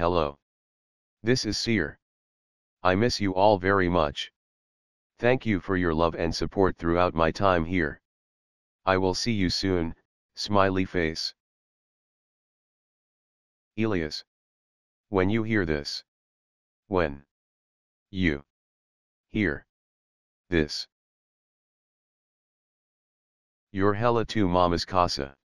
Hello. This is Cear. I miss you all very much. Thank you for your love and support throughout my time here. I will see you soon, smiley face. Elias. When you hear this. When. You. Hear. This. Your hella to mama's casa.